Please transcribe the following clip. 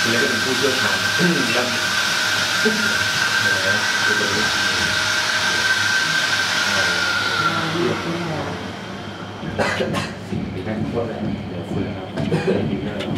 คุณเล็กก็เป็นผู้เชี่ยวชาญด้านนะคือตรงนี้สิ่งที่ได้พูดแล้วเดี๋ยวคุยนะครับน